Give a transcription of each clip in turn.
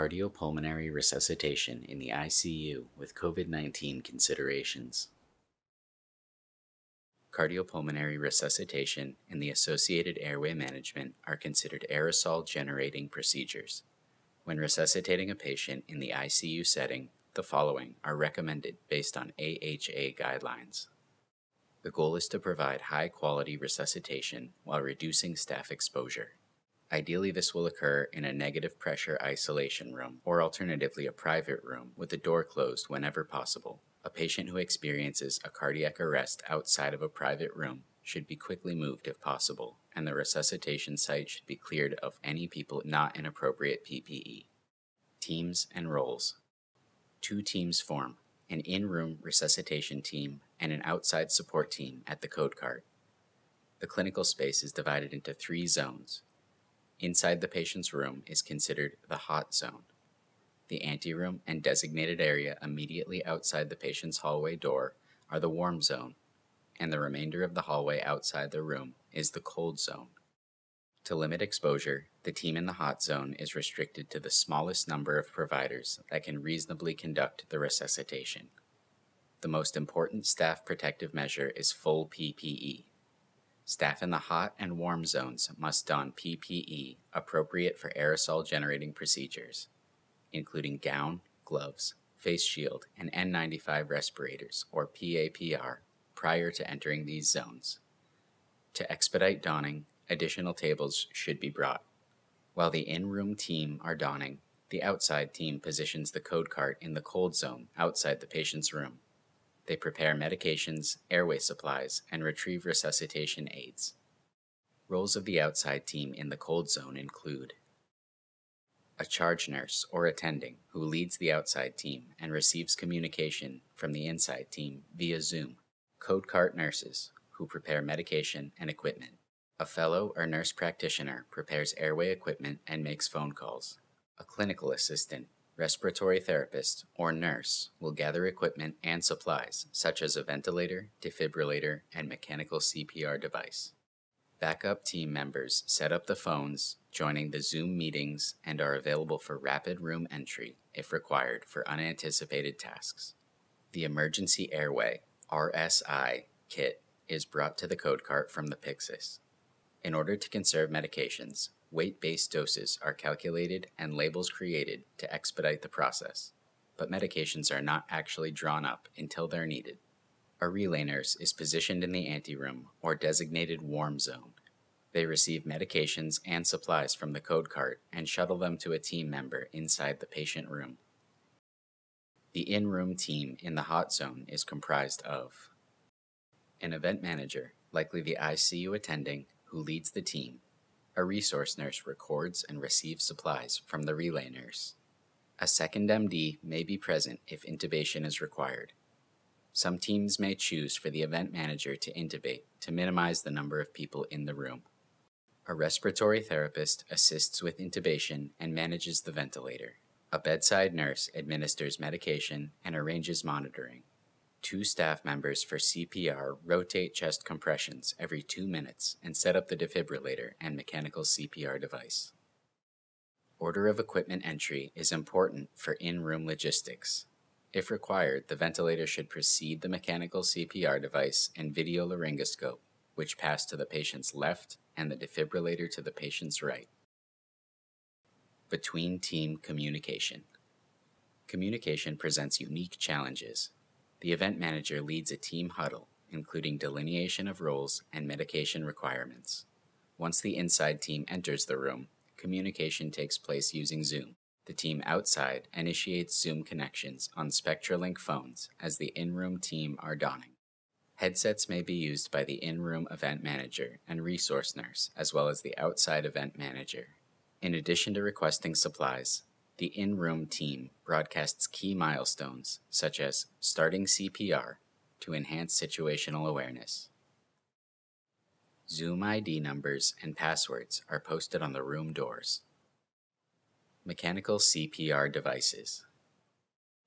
Cardiopulmonary resuscitation in the ICU with COVID 19 considerations. Cardiopulmonary resuscitation and the associated airway management are considered aerosol generating procedures. When resuscitating a patient in the ICU setting, the following are recommended based on AHA guidelines. The goal is to provide high quality resuscitation while reducing staff exposure. Ideally, this will occur in a negative pressure isolation room, or alternatively, a private room with the door closed whenever possible. A patient who experiences a cardiac arrest outside of a private room should be quickly moved if possible, and the resuscitation site should be cleared of any people not in appropriate PPE. Teams and roles Two teams form an in room resuscitation team and an outside support team at the code cart. The clinical space is divided into three zones inside the patient's room is considered the hot zone. The anteroom and designated area immediately outside the patient's hallway door are the warm zone, and the remainder of the hallway outside the room is the cold zone. To limit exposure, the team in the hot zone is restricted to the smallest number of providers that can reasonably conduct the resuscitation. The most important staff protective measure is full PPE. Staff in the hot and warm zones must don PPE appropriate for aerosol generating procedures, including gown, gloves, face shield, and N95 respirators, or PAPR, prior to entering these zones. To expedite donning, additional tables should be brought. While the in room team are donning, the outside team positions the code cart in the cold zone outside the patient's room. They prepare medications, airway supplies, and retrieve resuscitation aids. Roles of the outside team in the cold zone include a charge nurse or attending who leads the outside team and receives communication from the inside team via Zoom, code cart nurses who prepare medication and equipment. A fellow or nurse practitioner prepares airway equipment and makes phone calls. A clinical assistant respiratory therapist, or nurse will gather equipment and supplies, such as a ventilator, defibrillator, and mechanical CPR device. Backup team members set up the phones, joining the Zoom meetings, and are available for rapid room entry, if required, for unanticipated tasks. The Emergency Airway, RSI, kit is brought to the code cart from the Pyxis. In order to conserve medications, weight based doses are calculated and labels created to expedite the process, but medications are not actually drawn up until they're needed. A relay nurse is positioned in the anteroom or designated warm zone. They receive medications and supplies from the code cart and shuttle them to a team member inside the patient room. The in room team in the hot zone is comprised of an event manager, likely the ICU attending, who leads the team a resource nurse records and receives supplies from the relay nurse. A second MD may be present if intubation is required. Some teams may choose for the event manager to intubate to minimize the number of people in the room. A respiratory therapist assists with intubation and manages the ventilator. A bedside nurse administers medication and arranges monitoring. Two staff members for CPR rotate chest compressions every two minutes and set up the defibrillator and mechanical CPR device. Order of equipment entry is important for in room logistics. If required, the ventilator should precede the mechanical CPR device and video laryngoscope, which pass to the patient's left and the defibrillator to the patient's right. Between team communication. Communication presents unique challenges the event manager leads a team huddle, including delineation of roles and medication requirements. Once the inside team enters the room, communication takes place using Zoom. The team outside initiates Zoom connections on SpectraLink phones as the in room team are donning. Headsets may be used by the in room event manager and resource nurse, as well as the outside event manager. In addition to requesting supplies, the in room team broadcasts key milestones, such as starting CPR, to enhance situational awareness. Zoom ID numbers and passwords are posted on the room doors. Mechanical CPR devices.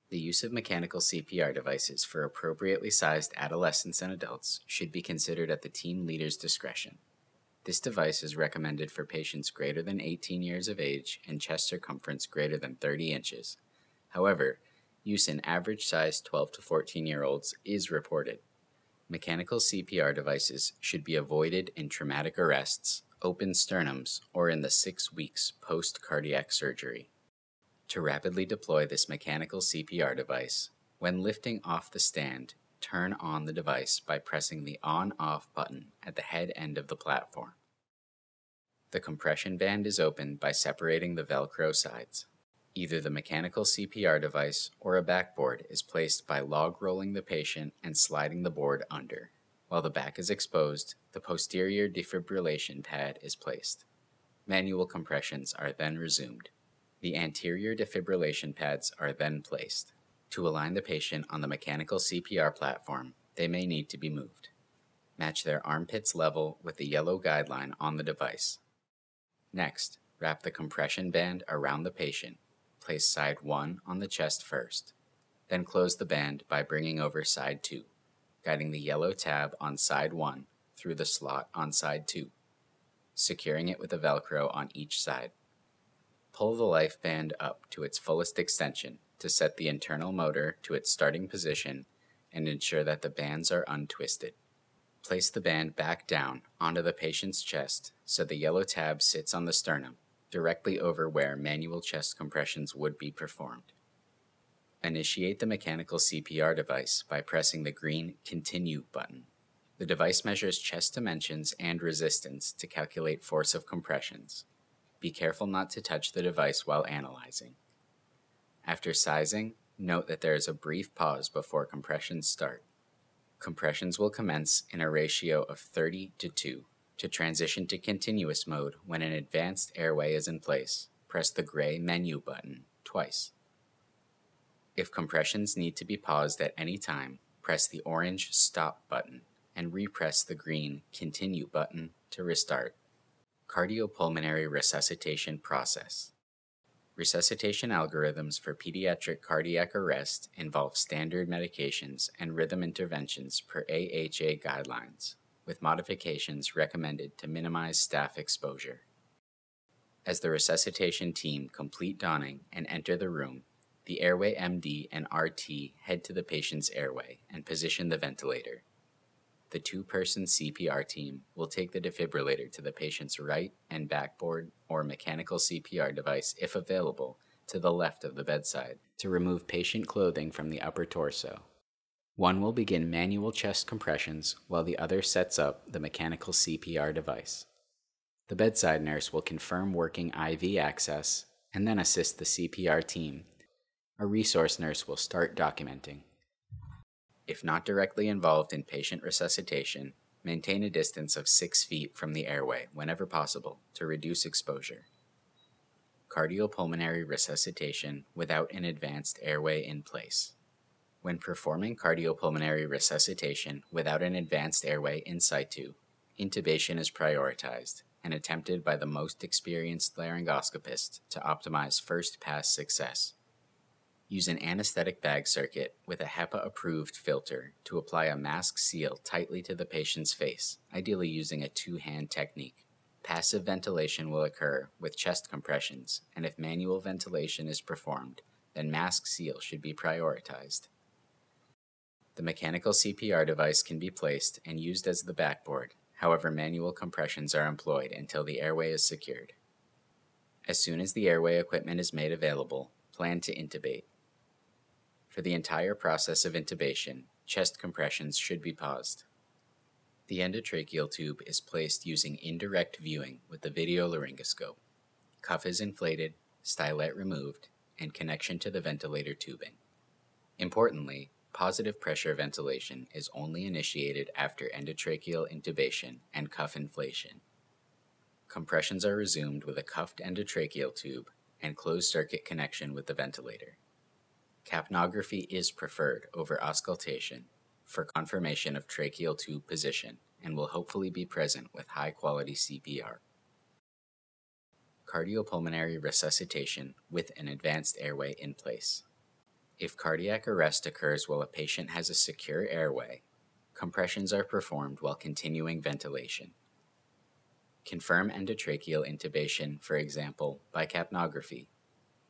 The use of mechanical CPR devices for appropriately sized adolescents and adults should be considered at the team leader's discretion. This device is recommended for patients greater than 18 years of age and chest circumference greater than 30 inches. However, use in average sized 12 to 14 year olds is reported. Mechanical CPR devices should be avoided in traumatic arrests, open sternums, or in the six weeks post cardiac surgery. To rapidly deploy this mechanical CPR device, when lifting off the stand, turn on the device by pressing the on-off button at the head end of the platform. The compression band is opened by separating the Velcro sides. Either the mechanical CPR device or a backboard is placed by log rolling the patient and sliding the board under. While the back is exposed, the posterior defibrillation pad is placed. Manual compressions are then resumed. The anterior defibrillation pads are then placed. To align the patient on the mechanical CPR platform, they may need to be moved. Match their armpits level with the yellow guideline on the device. Next, wrap the compression band around the patient. Place side 1 on the chest first. Then close the band by bringing over side 2, guiding the yellow tab on side 1 through the slot on side 2, securing it with a Velcro on each side. Pull the life band up to its fullest extension to set the internal motor to its starting position and ensure that the bands are untwisted. Place the band back down onto the patient's chest so the yellow tab sits on the sternum, directly over where manual chest compressions would be performed. Initiate the mechanical CPR device by pressing the green Continue button. The device measures chest dimensions and resistance to calculate force of compressions. Be careful not to touch the device while analyzing. After sizing, note that there is a brief pause before compressions start. Compressions will commence in a ratio of 30 to 2. To transition to continuous mode when an advanced airway is in place, press the gray menu button twice. If compressions need to be paused at any time, press the orange stop button and repress the green continue button to restart. Cardiopulmonary resuscitation process. Resuscitation algorithms for pediatric cardiac arrest involve standard medications and rhythm interventions per AHA guidelines, with modifications recommended to minimize staff exposure. As the resuscitation team complete donning and enter the room, the airway MD and RT head to the patient's airway and position the ventilator. The two person CPR team will take the defibrillator to the patient's right and backboard or mechanical CPR device, if available, to the left of the bedside to remove patient clothing from the upper torso. One will begin manual chest compressions while the other sets up the mechanical CPR device. The bedside nurse will confirm working IV access and then assist the CPR team. A resource nurse will start documenting. If not directly involved in patient resuscitation, maintain a distance of 6 feet from the airway whenever possible to reduce exposure. Cardiopulmonary resuscitation without an advanced airway in place. When performing cardiopulmonary resuscitation without an advanced airway in situ, intubation is prioritized and attempted by the most experienced laryngoscopist to optimize first pass success. Use an anesthetic bag circuit with a HEPA approved filter to apply a mask seal tightly to the patient's face, ideally using a two hand technique. Passive ventilation will occur with chest compressions, and if manual ventilation is performed, then mask seal should be prioritized. The mechanical CPR device can be placed and used as the backboard, however, manual compressions are employed until the airway is secured. As soon as the airway equipment is made available, plan to intubate. For the entire process of intubation, chest compressions should be paused. The endotracheal tube is placed using indirect viewing with the video laryngoscope. Cuff is inflated, stylet removed, and connection to the ventilator tubing. Importantly, positive pressure ventilation is only initiated after endotracheal intubation and cuff inflation. Compressions are resumed with a cuffed endotracheal tube and closed circuit connection with the ventilator. Capnography is preferred over auscultation for confirmation of tracheal tube position and will hopefully be present with high quality CPR. Cardiopulmonary resuscitation with an advanced airway in place. If cardiac arrest occurs while a patient has a secure airway, compressions are performed while continuing ventilation. Confirm endotracheal intubation, for example, by capnography.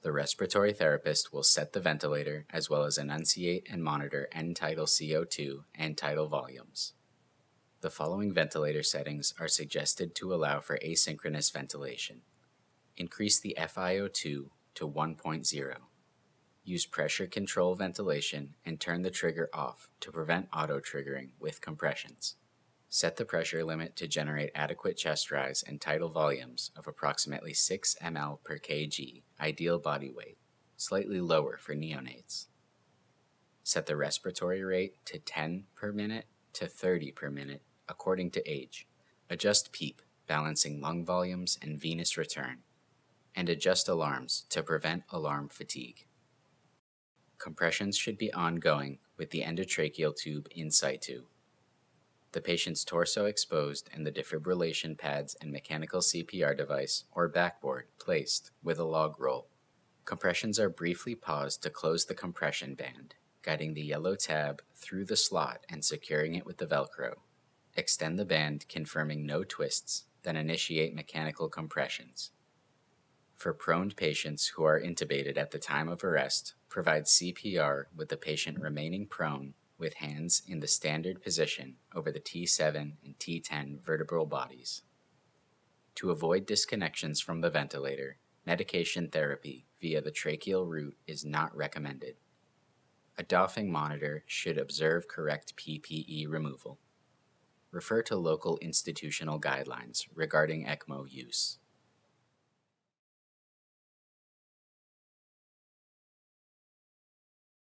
The respiratory therapist will set the ventilator as well as enunciate and monitor end tidal CO2 and tidal volumes. The following ventilator settings are suggested to allow for asynchronous ventilation. Increase the FiO2 to 1.0. Use pressure control ventilation and turn the trigger off to prevent auto triggering with compressions. Set the pressure limit to generate adequate chest rise and tidal volumes of approximately 6 ml per kg, ideal body weight, slightly lower for neonates. Set the respiratory rate to 10 per minute to 30 per minute according to age. Adjust PEEP, balancing lung volumes and venous return. And adjust alarms to prevent alarm fatigue. Compressions should be ongoing with the endotracheal tube in situ the patient's torso exposed and the defibrillation pads and mechanical CPR device or backboard placed with a log roll. Compressions are briefly paused to close the compression band, guiding the yellow tab through the slot and securing it with the Velcro. Extend the band, confirming no twists, then initiate mechanical compressions. For prone patients who are intubated at the time of arrest, provide CPR with the patient remaining prone with hands in the standard position over the T7 and T10 vertebral bodies. To avoid disconnections from the ventilator, medication therapy via the tracheal route is not recommended. A doffing monitor should observe correct PPE removal. Refer to local institutional guidelines regarding ECMO use.